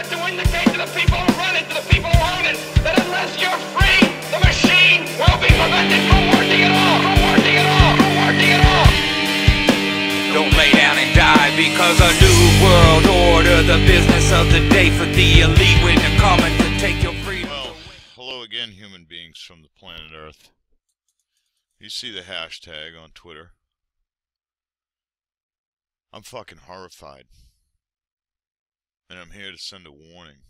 got to indicate to the people who run it, to the people who own it, that unless you're free, the machine will be prevented from working at all, from working at all, from working at all. Don't lay down and die because a new world order, the business of the day for the elite when they're coming to take your freedom. Well, hello again, human beings from the planet Earth. You see the hashtag on Twitter. I'm fucking horrified. And I'm here to send a warning.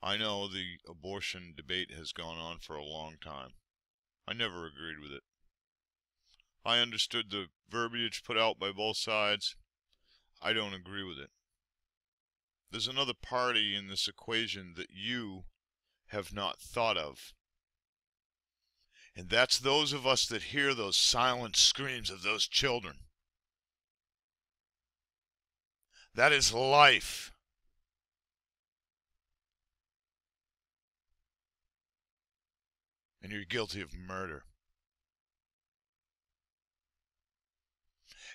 I know the abortion debate has gone on for a long time. I never agreed with it. I understood the verbiage put out by both sides. I don't agree with it. There's another party in this equation that you have not thought of. And that's those of us that hear those silent screams of those children. That is life. And you're guilty of murder.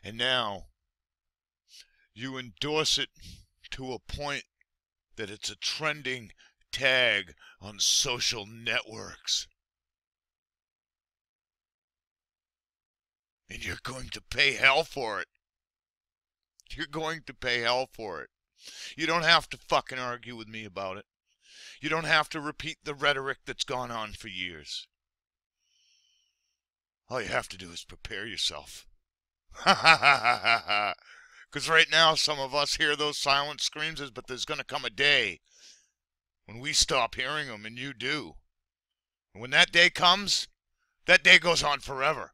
And now you endorse it to a point that it's a trending tag on social networks. And you're going to pay hell for it. You're going to pay hell for it. You don't have to fucking argue with me about it. You don't have to repeat the rhetoric that's gone on for years. All you have to do is prepare yourself. Ha ha ha ha ha. Because right now, some of us hear those silent screams, but there's going to come a day when we stop hearing them and you do. And when that day comes, that day goes on forever.